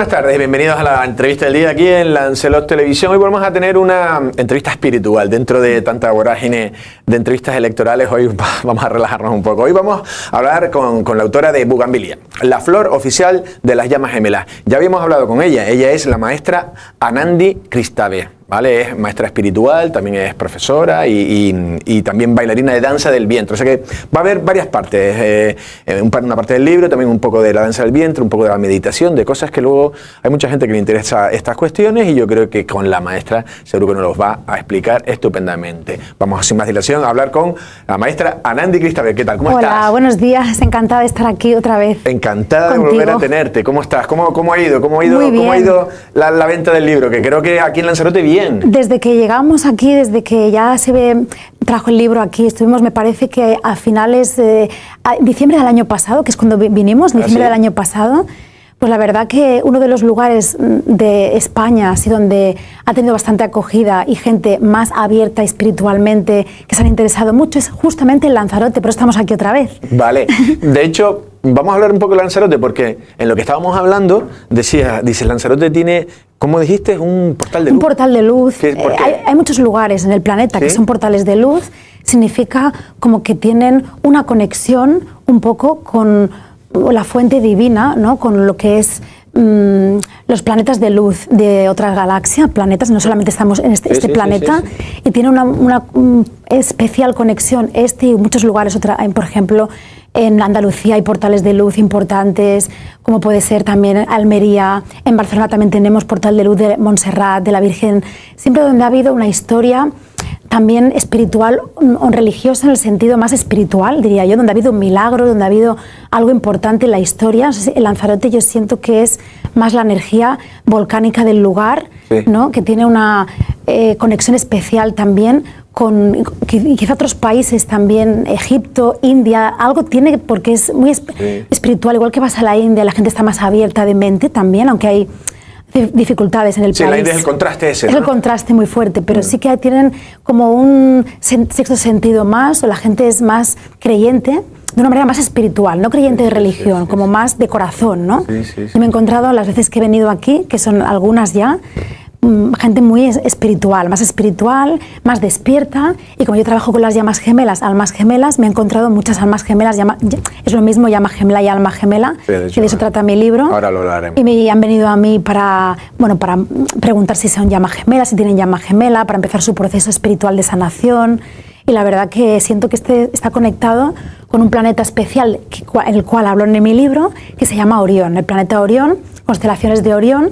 Buenas tardes, bienvenidos a la entrevista del día aquí en Lancelot Televisión. Hoy vamos a tener una entrevista espiritual dentro de tanta vorágine de entrevistas electorales. Hoy vamos a relajarnos un poco. Hoy vamos a hablar con, con la autora de Bugambilia, la flor oficial de las llamas gemelas. Ya habíamos hablado con ella, ella es la maestra Anandi Cristave. ¿Vale? Es maestra espiritual, también es profesora y, también bailarina de danza del vientre. O sea que va a haber varias partes, eh, eh, una parte del libro, también un poco de la danza del vientre, un poco de la meditación, de cosas que luego hay mucha gente que le interesa estas cuestiones y yo creo que con la maestra seguro que nos los va a explicar estupendamente. Vamos sin más dilación a hablar con la maestra Anandi Cristabel. ¿Qué tal? ¿Cómo estás? Hola, buenos días, encantada de estar aquí otra vez. Encantada de volver a tenerte. ¿Cómo estás? ¿Cómo, cómo ha ido? ¿Cómo ha ido, ¿cómo ha ido la, la, venta del libro? Que creo que aquí en Lanzarote bien. Desde que llegamos aquí, desde que ya se ve, trajo el libro aquí, estuvimos, me parece que a finales de diciembre del año pasado, que es cuando vinimos, diciembre ¿Ah, del año pasado, pues la verdad que uno de los lugares mm, de España, así donde ha tenido bastante acogida y gente más abierta espiritualmente, que se han interesado mucho, es justamente el Lanzarote, pero estamos aquí otra vez. Vale, de hecho, vamos a hablar un poco de Lanzarote, porque en lo que estábamos hablando, decía, dice, Lanzarote tiene ¿Cómo dijiste? Un portal de luz. Un portal de luz. Eh, hay, muchos lugares en el planeta que son portales de luz. Significa como que tienen una conexión un poco con la fuente divina, ¿no? con lo que es mm, los planetas de luz de otra galaxia, planetas, no solamente estamos en este, este planeta, y tiene una, una, mm, especial conexión este y muchos lugares, otra, por ejemplo, en Andalucía hay portales de luz importantes, como puede ser también Almería. En Barcelona también tenemos portal de luz de Montserrat, de la Virgen. Siempre donde ha habido una historia también espiritual o religiosa en el sentido más espiritual, diría yo, donde ha habido un milagro, donde ha habido algo importante en la historia. El Lanzarote yo siento que es más la energía volcánica del lugar, ¿no? que tiene una eh, conexión especial también con quizá otros países también, Egipto, India, algo tiene porque es muy espiritual, igual que vas a la India, la gente está más abierta de mente también, aunque hay dificultades en el sí, país. la India es el contraste ese. Es el contraste muy fuerte, pero mm. sí que tienen como un sexto sentido más, o la gente es más creyente de una manera más espiritual, no creyente de religión, como más de corazón, ¿no? Yo me he encontrado las veces que he venido aquí, que son algunas ya, gente muy espiritual, más espiritual, más despierta. Y como yo trabajo con las llamas gemelas, almas gemelas, me he encontrado muchas almas gemelas. Llama, es lo mismo llama gemela y alma gemela, de que de eso trata mi libro. Ahora lo hablaremos. Y me han venido a mí para, bueno, para preguntar si son llamas gemelas, si tienen llama gemela, para empezar su proceso espiritual de sanación. Y la verdad que siento que este está conectado con un planeta especial, el cual hablo en mi libro, que se llama Orión. El planeta Orión, constelaciones de Orión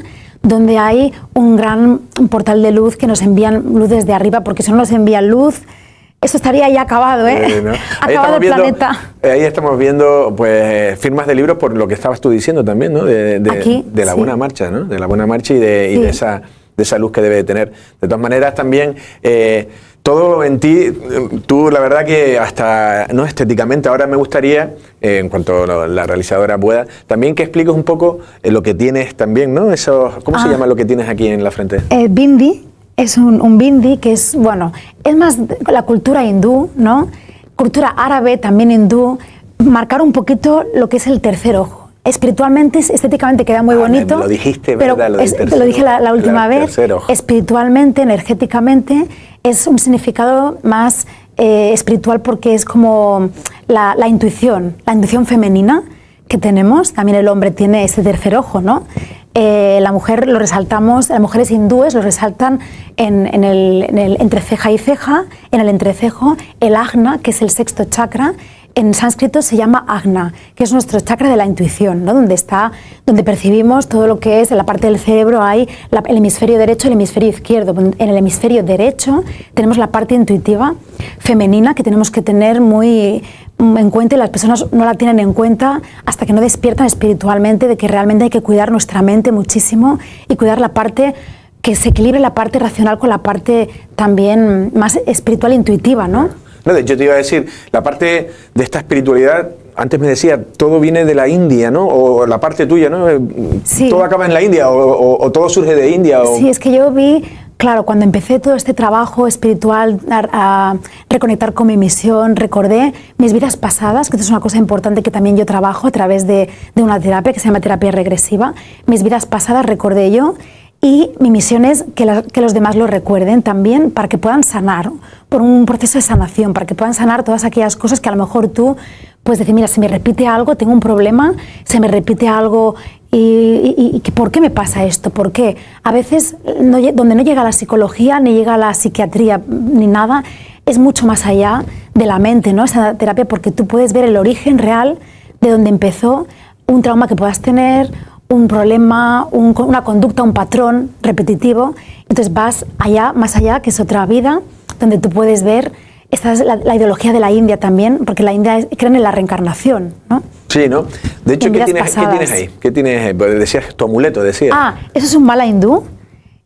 donde hay un gran portal de luz que nos envían luz desde arriba, porque si no nos envían luz, eso estaría ya acabado, ¿eh? acabado el planeta. Eh, ahí estamos viendo pues firmas de libros por lo que estabas tú diciendo también, ¿no? De, de, la buena marcha, ¿no? De la buena marcha y de, y de esa de esa luz que debe tener. De todas maneras, también eh, todo en ti, tú la verdad que hasta no estéticamente, ahora me gustaría, eh, en cuanto la realizadora pueda, también que expliques un poco eh, lo que tienes también, ¿no? Eso, ¿Cómo se ah. llama lo que tienes aquí en la frente? bindi, es un, un, bindi que es, bueno, es más la cultura hindú, ¿no? Cultura árabe, también hindú, marcar un poquito lo que es el tercer ojo espiritualmente, estéticamente queda muy ah, bonito. lo dijiste, ¿verdad? Pero lo te lo dije la, última vez. Espiritualmente, energéticamente, es un significado más eh, espiritual porque es como la, intuición, la intuición femenina que tenemos. También el hombre tiene ese tercer ojo, ¿no? Eh, la mujer lo resaltamos, las mujeres hindúes lo resaltan en, el, en, el, entre ceja y ceja, en el entrecejo, el agna, que es el sexto chakra, en sánscrito se llama agna, que es nuestro chakra de la intuición, ¿no? donde, está, donde percibimos todo lo que es, en la parte del cerebro hay el hemisferio derecho y el hemisferio izquierdo. En el hemisferio derecho tenemos la parte intuitiva femenina que tenemos que tener muy en cuenta y las personas no la tienen en cuenta hasta que no despiertan espiritualmente de que realmente hay que cuidar nuestra mente muchísimo y cuidar la parte que se equilibre la parte racional con la parte también más espiritual e intuitiva, ¿no? Yo te iba a decir, la parte de esta espiritualidad, antes me decía, todo viene de la India, ¿no? O la parte tuya, ¿no? Eh, todo acaba en la India, o, todo surge de India. Sí, es que yo vi claro, cuando empecé todo este trabajo espiritual, a, reconectar con mi misión, recordé mis vidas pasadas, que esto es una cosa importante que también yo trabajo a través de, de una terapia que se llama terapia regresiva. Mis vidas pasadas recordé yo y mi misión es que, que, los demás lo recuerden también para que puedan sanar, por un proceso de sanación, para que puedan sanar todas aquellas cosas que a lo mejor tú puedes decir, mira, se me repite algo, tengo un problema, se me repite algo y, y, ¿por qué me pasa esto? ¿Por qué? A veces donde no llega la psicología, ni llega la psiquiatría, ni nada, es mucho más allá de la mente, ¿no? Esa terapia porque tú puedes ver el origen real de donde empezó un trauma que puedas tener, un problema, una conducta, un patrón repetitivo. Entonces vas allá, más allá, que es otra vida, donde tú puedes ver, esta es la, ideología de la India también, porque la India cree en la reencarnación, ¿no? Sí, ¿no? De hecho, ¿qué tienes, ¿qué tienes, ahí? ¿Qué tienes? Pues decías tu amuleto, decías. Ah, eso es un mala hindú,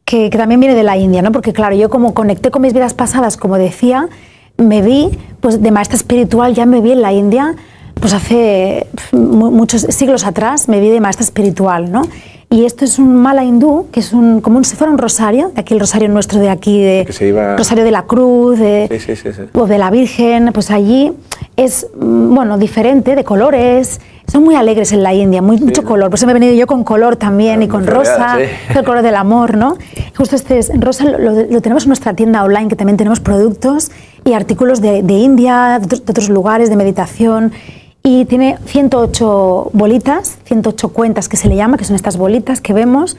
que, que también viene de la India, ¿no? Porque claro, yo como conecté con mis vidas pasadas, como decía, me vi, pues de maestra espiritual, ya me vi en la India, pues hace muchos siglos atrás me vi de maestra espiritual, ¿no? Y esto es un mala hindú, que es un, como si fuera un rosario, de aquí el rosario nuestro de aquí, de Rosario de la Cruz, de, o de la Virgen, pues allí es, mm, bueno, diferente, de colores, son muy alegres en la India, muy, mucho color. Por eso me he venido yo con color también y con rosa, el color del amor, ¿no? Justo este es, rosa lo, tenemos en nuestra tienda online, que también tenemos productos y artículos de, de India, de otros lugares, de meditación y tiene 108 bolitas, 108 cuentas que se le llama, que son estas bolitas que vemos,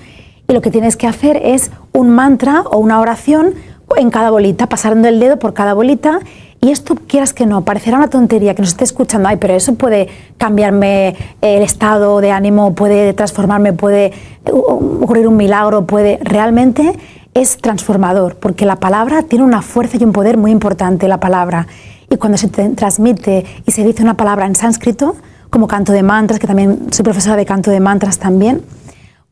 y lo que tienes que hacer es un mantra o una oración en cada bolita, pasando el dedo por cada bolita, y esto quieras que no, parecerá una tontería que nos esté escuchando, ay, pero eso puede cambiarme el estado de ánimo, puede transformarme, puede ocurrir un milagro, puede realmente es transformador, porque la palabra tiene una fuerza y un poder muy importante, la palabra y cuando se transmite y se dice una palabra en sánscrito, como canto de mantras, que también soy profesora de canto de mantras también,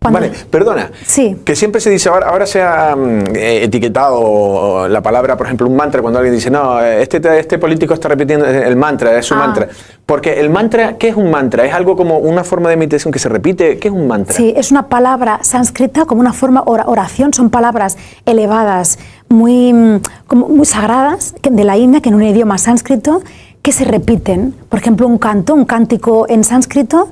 vale, perdona. Sí. Que siempre se dice, ahora, ahora se ha mm, eh, etiquetado la palabra, por ejemplo, un mantra, cuando alguien dice, no, este, este político está repitiendo el mantra, es su ah. mantra. Porque el mantra, ¿qué es un mantra? ¿Es algo como una forma de meditación que se repite? ¿Qué es un mantra? Sí, es una palabra sánscrita como una forma, oración, son palabras elevadas, muy, mm, como muy sagradas de la India, que en un idioma sánscrito, que se repiten. Por ejemplo, un canto, un cántico en sánscrito,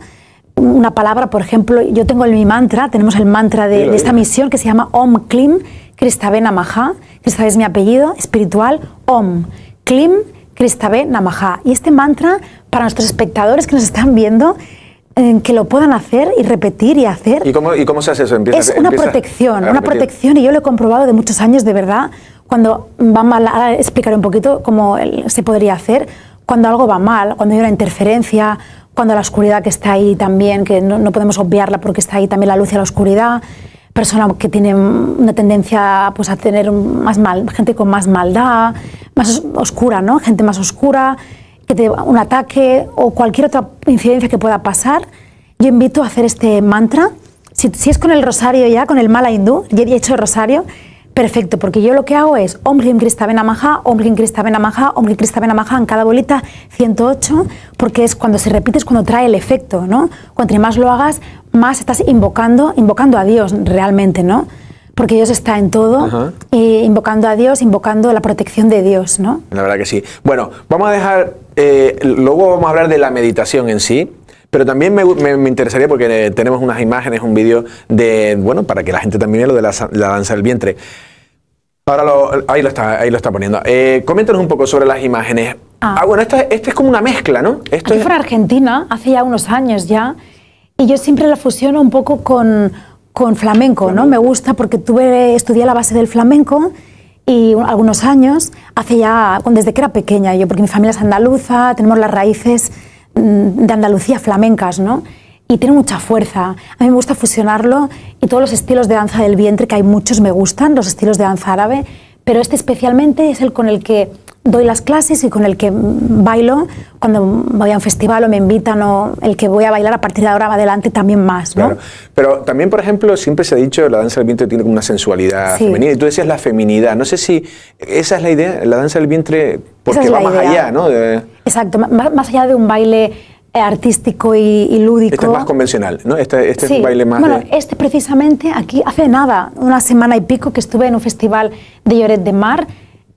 una palabra, por ejemplo, yo tengo el, mi mantra, tenemos el mantra de, esta misión que se llama Om Klim Kristave Namaha. Kristave es mi apellido espiritual, Om Klim Kristave Namaha. Y este mantra, para nuestros espectadores que nos están viendo, eh, que lo puedan hacer y repetir y hacer. ¿Y cómo, y cómo se hace eso? es una protección, una protección, y yo lo he comprobado de muchos años, de verdad. Cuando va mal, ahora explicaré un poquito cómo se podría hacer. Cuando algo va mal, cuando hay una interferencia, cuando la oscuridad que está ahí también, que no, podemos obviarla porque está ahí también la luz y la oscuridad, personas que tienen una tendencia pues, a tener más mal, gente con más maldad, más oscura, ¿no? gente más oscura, que te, un ataque o cualquier otra incidencia que pueda pasar, yo invito a hacer este mantra. Si, si es con el rosario ya, con el mala hindú, ya he hecho el rosario, Perfecto, porque yo lo que hago es Om Hrim Krista Benamaha, Om Hrim Krista Benamaha, Om Hrim Krista Benamaha en cada bolita 108, porque es cuando se repite es cuando trae el efecto, ¿no? Cuanto más lo hagas, más estás invocando, invocando a Dios realmente, ¿no? Porque Dios está en todo, y invocando a Dios, invocando la protección de Dios, ¿no? La verdad que sí. Bueno, vamos a dejar, eh, luego vamos a hablar de la meditación en sí, pero también me, me, interesaría, porque tenemos unas imágenes, un vídeo de, bueno, para que la gente también vea lo de la, la danza del vientre. Ahora lo, ahí, lo está, ahí lo está poniendo. Eh, coméntanos un poco sobre las imágenes. Ah, ah bueno, esto, es como una mezcla, ¿no? Esto Aquí fue en Argentina, hace ya unos años ya, y yo siempre la fusiono un poco con, con flamenco, ¿no? Me gusta porque tuve, estudié la base del flamenco y algunos años, hace ya, desde que era pequeña yo, porque mi familia es andaluza, tenemos las raíces mm, de Andalucía flamencas, ¿no? y tiene mucha fuerza. A mí me gusta fusionarlo y todos los estilos de danza del vientre, que hay muchos, me gustan, los estilos de danza árabe, pero este especialmente es el con el que doy las clases y con el que bailo cuando voy a un festival o me invitan o el que voy a bailar a partir de ahora adelante también más. ¿no? Claro. Pero también, por ejemplo, siempre se ha dicho que la danza del vientre tiene como una sensualidad femenina y tú decías la feminidad. No sé si esa es la idea, la danza del vientre, porque va más allá, ¿no? Exacto, más allá de un baile artístico y, lúdico. Este es más convencional, ¿no? Este, este es un baile más. Bueno, este precisamente aquí hace nada, una semana y pico que estuve en un festival de Lloret de Mar.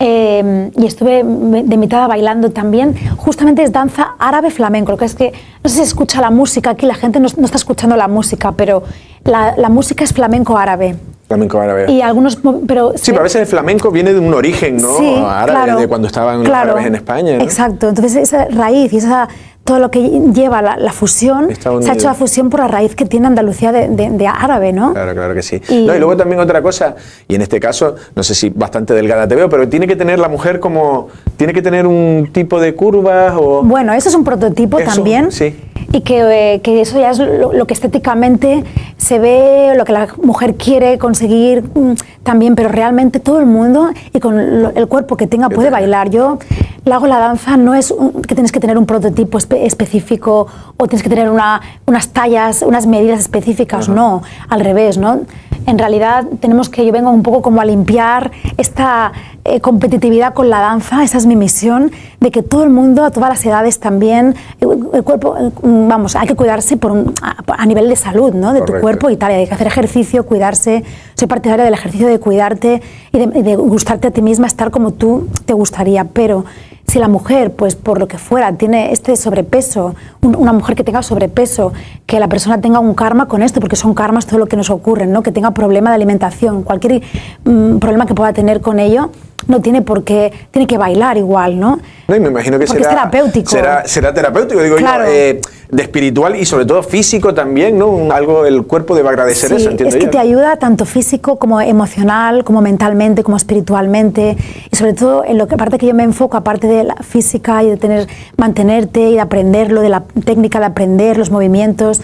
Eh, y estuve de mitad bailando también. Justamente es danza árabe flamenco, lo que es que no sé si se escucha la música aquí, la gente no, está escuchando la música, pero la, la música es flamenco árabe. Flamenco árabe. Y algunos, pero sí, pero a veces el flamenco viene de un origen, ¿no? Sí, árabe, de cuando estaban los árabes en España. ¿no? Exacto. Entonces esa raíz y esa todo lo que lleva la, fusión, se ha hecho la fusión por la raíz que tiene Andalucía de, árabe, ¿no? Claro, claro que sí. Y, no, y luego también otra cosa, y en este caso, no sé si bastante delgada te veo, pero tiene que tener la mujer como, tiene que tener un tipo de curvas o... Bueno, eso es un prototipo también. Sí. Y que, que, eso ya es lo, que estéticamente se ve, lo que la mujer quiere conseguir mm, también, pero realmente todo el mundo y con el cuerpo que tenga puede bailar. Yo la hago la danza no es que tienes que tener un prototipo específico o tienes que tener una, unas tallas, unas medidas específicas, no, al revés, ¿no? En realidad tenemos que, yo vengo un poco como a limpiar esta eh, competitividad con la danza, esa es mi misión, de que todo el mundo, a todas las edades también, el, cuerpo, vamos, hay que cuidarse por a, nivel de salud, ¿no? De tu cuerpo y tal, hay que hacer ejercicio, cuidarse, soy partidaria del ejercicio de cuidarte y de, de gustarte a ti misma, estar como tú te gustaría, pero si la mujer, pues por lo que fuera, tiene este sobrepeso, una mujer que tenga sobrepeso, que la persona tenga un karma con esto, porque son karmas todo lo que nos ocurre, ¿no? que tenga problema de alimentación, cualquier mm, problema que pueda tener con ello, no tiene por qué, tiene que bailar igual, ¿no? No, y me imagino que será, terapéutico. Será, será terapéutico, digo yo, eh, de espiritual y sobre todo físico también, ¿no? Algo, el cuerpo debe agradecer eso, entiendo Es que te ayuda tanto físico como emocional, como mentalmente, como espiritualmente, y sobre todo en lo que aparte que yo me enfoco, aparte de la física y de tener, mantenerte y de aprenderlo, de la técnica de aprender, los movimientos,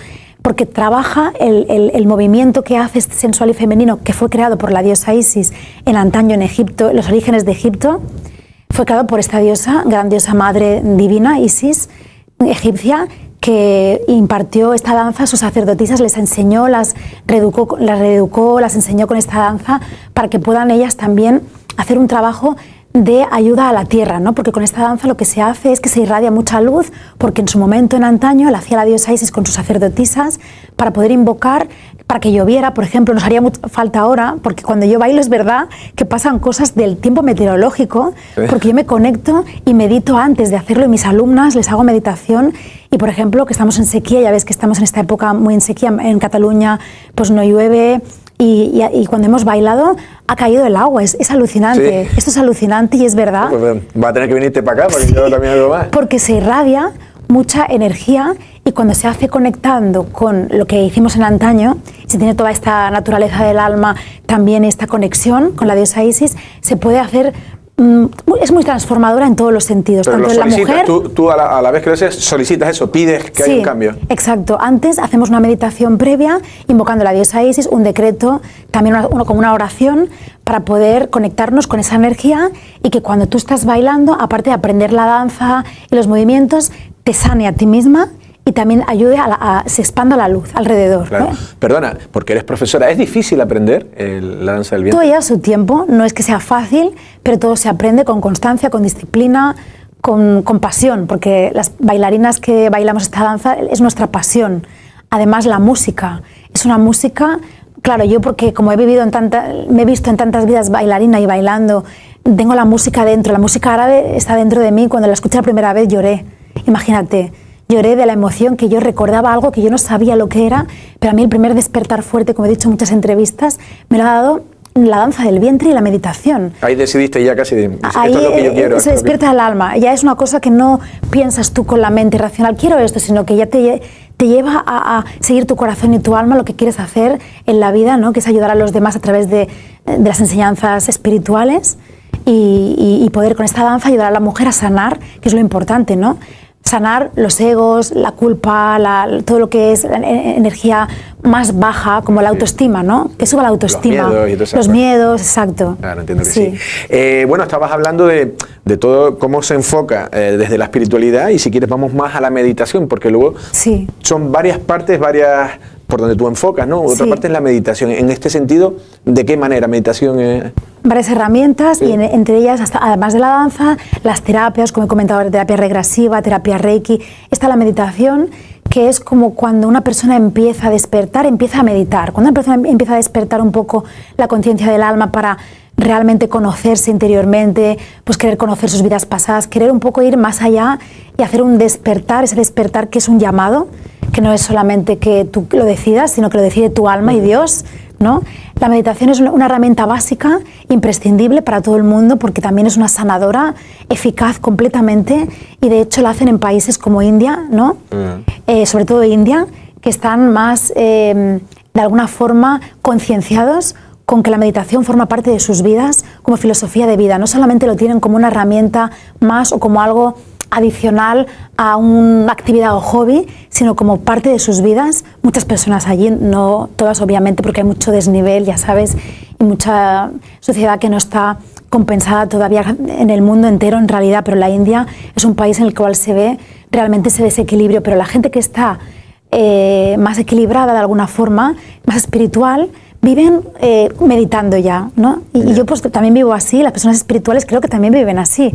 porque trabaja el, movimiento que hace este sensual y femenino, que fue creado por la diosa Isis en antaño en Egipto, los orígenes de Egipto, fue creado por esta diosa, gran diosa madre divina, Isis, egipcia, que impartió esta danza a sus sacerdotisas, les enseñó, las las reeducó, las enseñó con esta danza para que puedan ellas también hacer un trabajo de ayuda a la tierra, ¿no? porque con esta danza lo que se hace es que se irradia mucha luz, porque en su momento en antaño la hacía la diosa Isis con sus sacerdotisas para poder invocar, para que lloviera, por ejemplo, nos haría mucha falta ahora, porque cuando yo bailo es verdad que pasan cosas del tiempo meteorológico, porque yo me conecto y medito antes de hacerlo y mis alumnas les hago meditación y por ejemplo que estamos en sequía, ya ves que estamos en esta época muy en sequía, en Cataluña pues no llueve, y, cuando hemos bailado ha caído el agua, es, es alucinante. Esto es alucinante y es verdad. Pues, va a tener que venirte para acá porque yo también algo más. Porque se irradia mucha energía y cuando se hace conectando con lo que hicimos en antaño, se tiene toda esta naturaleza del alma, también esta conexión con la diosa Isis, se puede hacer es muy transformadora en todos los sentidos. tanto en la mujer. Tú, a, la, vez que lo haces, solicitas eso, pides que haya un cambio. Exacto. Antes hacemos una meditación previa, invocando a la diosa Isis, un decreto, también uno, como una oración, para poder conectarnos con esa energía y que cuando tú estás bailando, aparte de aprender la danza y los movimientos, te sane a ti misma y también ayude a, que se expanda la luz alrededor. Perdona, porque eres profesora, ¿es difícil aprender la danza del viento? Todo lleva su tiempo, no es que sea fácil, pero todo se aprende con constancia, con disciplina, con, con pasión, porque las bailarinas que bailamos esta danza es nuestra pasión. Además, la música, es una música, claro, yo porque como he vivido en tanta, me he visto en tantas vidas bailarina y bailando, tengo la música dentro, la música árabe está dentro de mí, cuando la escuché la primera vez lloré, imagínate lloré de la emoción que yo recordaba algo que yo no sabía lo que era, pero a mí el primer despertar fuerte, como he dicho en muchas entrevistas, me lo ha dado la danza del vientre y la meditación. Ahí decidiste ya casi, Ahí esto es lo que yo quiero. Se despierta el alma, ya es una cosa que no piensas tú con la mente racional, quiero esto, sino que ya te, te lleva a, seguir tu corazón y tu alma, lo que quieres hacer en la vida, ¿no? que es ayudar a los demás a través de, de las enseñanzas espirituales. Y, y, poder con esta danza ayudar a la mujer a sanar, que es lo importante, ¿no? Sanar los egos, la culpa, todo lo que es la energía más baja, como la autoestima, ¿no? Que suba la autoestima. Los miedos, exacto. Claro, entiendo que sí. Eh, bueno, estabas hablando de, de, todo cómo se enfoca eh, desde la espiritualidad y si quieres vamos más a la meditación, porque luego sí. son varias partes, varias por donde tú enfocas, ¿no? Otra parte es la meditación. En este sentido, ¿de qué manera meditación es? Varias herramientas y entre ellas, hasta, además de la danza, las terapias, como he comentado, terapia regresiva, terapia reiki. Está la meditación que es como cuando una persona empieza a despertar, empieza a meditar. Cuando una persona empieza a despertar un poco la conciencia del alma para realmente conocerse interiormente, pues querer conocer sus vidas pasadas, querer un poco ir más allá y hacer un despertar, ese despertar que es un llamado, que no es solamente que tú lo decidas, sino que lo decide tu alma y Dios, ¿no? La meditación es una herramienta básica, imprescindible para todo el mundo, porque también es una sanadora eficaz completamente, y de hecho la hacen en países como India, ¿no? Eh, sobre todo India, que están más, eh, de alguna forma, concienciados con que la meditación forma parte de sus vidas como filosofía de vida. No solamente lo tienen como una herramienta más o como algo adicional a una actividad o hobby, sino como parte de sus vidas. Muchas personas allí, no todas obviamente, porque hay mucho desnivel, ya sabes, y mucha sociedad que no está compensada todavía en el mundo entero en realidad, pero la India es un país en el cual se ve realmente ese desequilibrio, pero la gente que está eh, más equilibrada de alguna forma, más espiritual, viven eh, meditando ya, ¿no? Y, yo pues también vivo así, las personas espirituales creo que también viven así.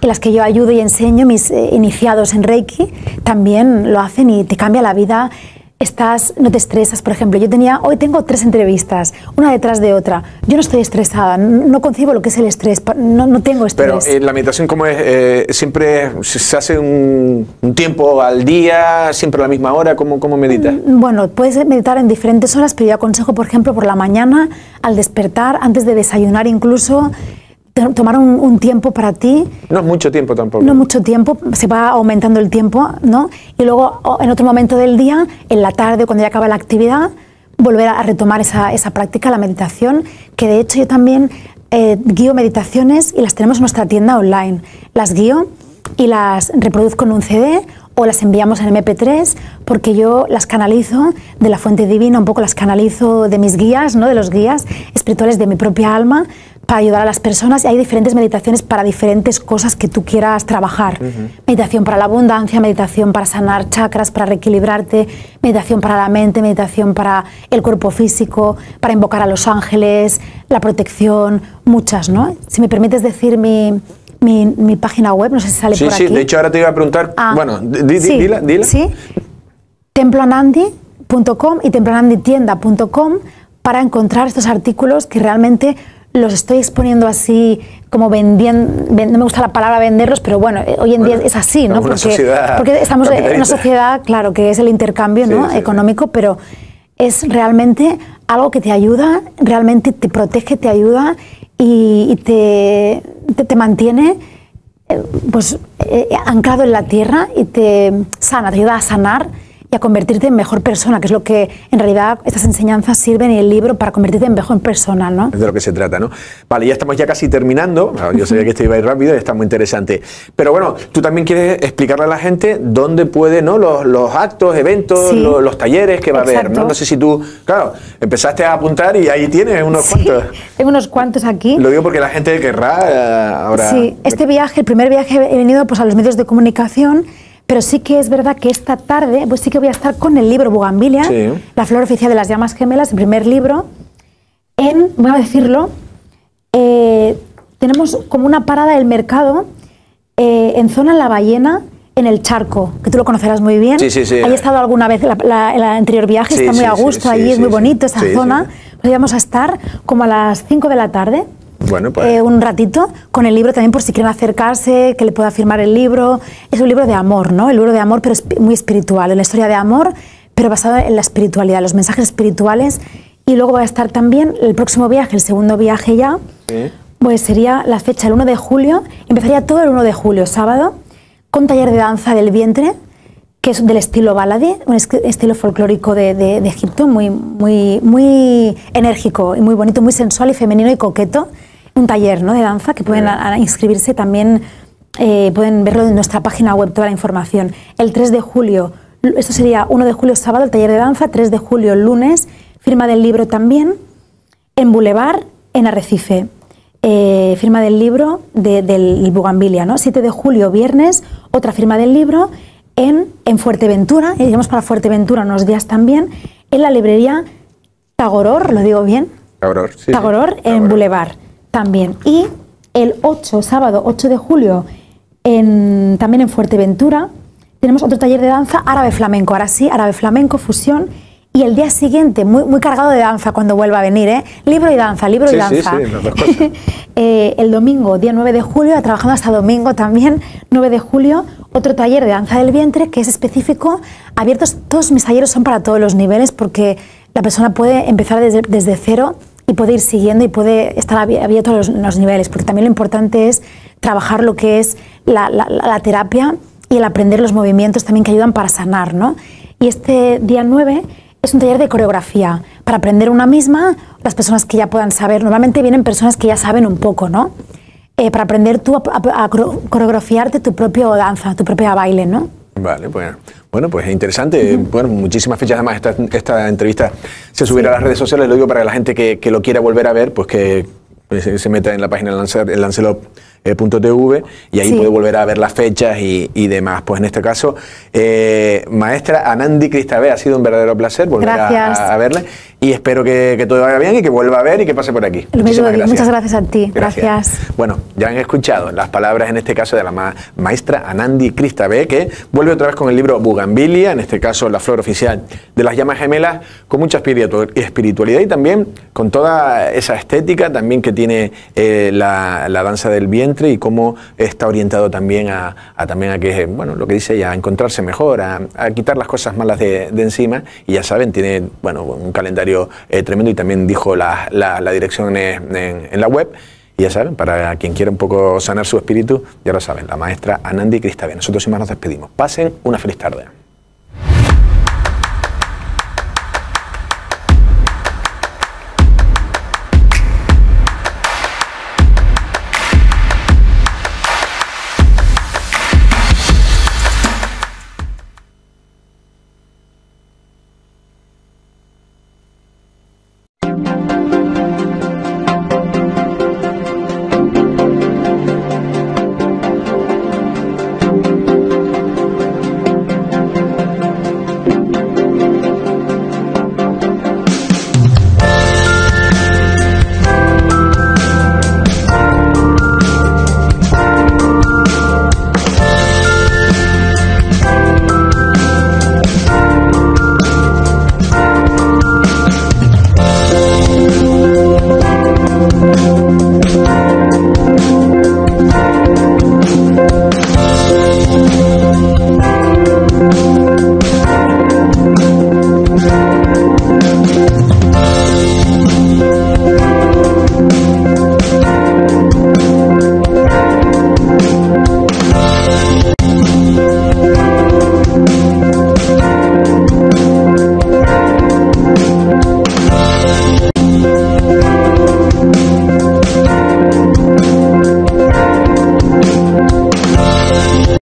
Y las que yo ayudo y enseño, mis eh, iniciados en Reiki, también lo hacen y te cambia la vida estás, no te estresas, por ejemplo. Yo tenía, hoy tengo tres entrevistas, una detrás de otra. Yo no estoy estresada, no, concibo lo que es el estrés, no, no tengo estrés. Pero eh, la meditación, ¿cómo es? Eh, ¿Siempre se hace un, tiempo al día, siempre a la misma hora? ¿Cómo, cómo meditas? Mm, bueno, puedes meditar en diferentes horas, pero yo aconsejo, por ejemplo, por la mañana, al despertar, antes de desayunar incluso tomar un, tiempo para ti. No es mucho tiempo tampoco. No mucho tiempo, se va aumentando el tiempo, ¿no? Y luego en otro momento del día, en la tarde, cuando ya acaba la actividad, volver a retomar esa, esa práctica, la meditación, que de hecho yo también eh, guío meditaciones y las tenemos en nuestra tienda online. Las guío y las reproduzco en un CD o las enviamos en MP3 porque yo las canalizo de la fuente divina, un poco las canalizo de mis guías, ¿no? de los guías espirituales de mi propia alma, para ayudar a las personas y hay diferentes meditaciones para diferentes cosas que tú quieras trabajar. Meditación para la abundancia, meditación para sanar chakras, para reequilibrarte, meditación para la mente, meditación para el cuerpo físico, para invocar a los ángeles, la protección, muchas, ¿no? Si me permites decir mi, mi, página web, no sé si sale por aquí. Sí, de hecho ahora te iba a preguntar, ah, bueno, dila, dila. Sí, temploanandi.com y temploananditienda.com para encontrar estos artículos que realmente los estoy exponiendo así como vendiendo, no me gusta la palabra venderlos, pero bueno, eh, hoy en día es así, ¿no? Porque, porque, estamos en una sociedad, claro, que es el intercambio ¿no? económico, pero es realmente algo que te ayuda, realmente te protege, te ayuda y, te, te, mantiene eh, pues, eh, anclado en la tierra y te sana, te ayuda a sanar a convertirte en mejor persona, que es lo que en realidad estas enseñanzas sirven y el libro para convertirte en mejor persona, ¿no? Es de lo que se trata, ¿no? Vale, ya estamos ya casi terminando. Yo sabía que esto iba a ir rápido y está muy interesante. Pero bueno, tú también quieres explicarle a la gente dónde puede, ¿no? Los, los actos, eventos, los, talleres que va a haber, ¿no? No sé si tú, claro, empezaste a apuntar y ahí tienes unos cuantos. Tengo unos cuantos aquí. Lo digo porque la gente querrá eh, ahora. Sí, este viaje, el primer viaje he venido pues a los medios de comunicación pero sí que es verdad que esta tarde, pues sí que voy a estar con el libro Bugambilia, La flor oficial de las llamas gemelas, el primer libro, en, voy a decirlo, eh, tenemos como una parada del mercado eh, en zona La Ballena, en el charco, que tú lo conocerás muy bien. Sí, sí, sí. Ahí he estado alguna vez en el anterior viaje, está muy a gusto, allí es muy bonito esa zona. Pues vamos a estar como a las 5 de la tarde. Bueno, pues. Eh, un ratito con el libro también por si quieren acercarse, que le pueda firmar el libro. Es un libro de amor, ¿no? El libro de amor, pero es muy espiritual. Es la historia de amor, pero basado en la espiritualidad, los mensajes espirituales. Y luego va a estar también el próximo viaje, el segundo viaje ya. Pues sería la fecha, el 1 de julio. Empezaría todo el 1 de julio, sábado, con taller de danza del vientre, que es del estilo baladi, un estilo folclórico de, de, de, Egipto, muy, muy, muy enérgico y muy bonito, muy sensual y femenino y coqueto un taller ¿no? de danza que pueden inscribirse también, eh, pueden verlo en nuestra página web, toda la información. El 3 de julio, esto sería 1 de julio sábado, el taller de danza, 3 de julio lunes, firma del libro también, en Boulevard, en Arrecife. Eh, firma del libro del Bugambilia, ¿no? 7 de julio, viernes, otra firma del libro en, en Fuerteventura, iremos para Fuerteventura unos días también, en la librería Tagoror, ¿lo digo bien? Tagoror, sí. Tagoror en Boulevard también. Y el 8, sábado 8 de julio, en, también en Fuerteventura, tenemos otro taller de danza árabe flamenco. Ahora sí, árabe flamenco, fusión. Y el día siguiente, muy, muy cargado de danza cuando vuelva a venir, ¿eh? Libro y danza, libro y danza. Sí, sí, cosas. Eh, el domingo, día 9 de julio, trabajando hasta domingo también, 9 de julio, otro taller de danza del vientre que es específico, abiertos, todos mis talleres son para todos los niveles porque la persona puede empezar desde, desde cero y puede ir siguiendo y puede estar abierto a los, niveles, porque también lo importante es trabajar lo que es la, terapia y el aprender los movimientos también que ayudan para sanar, ¿no? Y este día 9 es un taller de coreografía para aprender una misma, las personas que ya puedan saber. Normalmente vienen personas que ya saben un poco, ¿no? Eh, para aprender tú a, a, coreografiarte tu propia danza, tu propia baile, ¿no? Vale, bueno. Bueno, pues es interesante. Bueno, muchísimas fechas. Además, esta, esta entrevista se subirá a las redes sociales. Lo digo para la gente que, que, lo quiera volver a ver, pues que se, meta en la página de Lancelot eh, .tv y ahí puede volver a ver las fechas y, y, demás. Pues en este caso, eh, maestra Anandi Cristabé, ha sido un verdadero placer volver a, a, verle y espero que, que, todo vaya bien y que vuelva a ver y que pase por aquí. Muchas gracias a ti. Gracias. Bueno, ya han escuchado las palabras en este caso de la maestra Anandi Cristabé, que vuelve otra vez con el libro Bugambilia, en este caso la flor oficial de las llamas gemelas, con mucha espiritualidad y también con toda esa estética también que tiene eh, la, la danza del viento y cómo está orientado también a, también a que, bueno, lo que dice ella, a encontrarse mejor, a, quitar las cosas malas de, encima. Y ya saben, tiene, bueno, un calendario eh, tremendo y también dijo la, dirección en, la web. Y ya saben, para quien quiera un poco sanar su espíritu, ya lo saben, la maestra Anandi Cristabé. Nosotros sin más nos despedimos. Pasen una feliz tarde.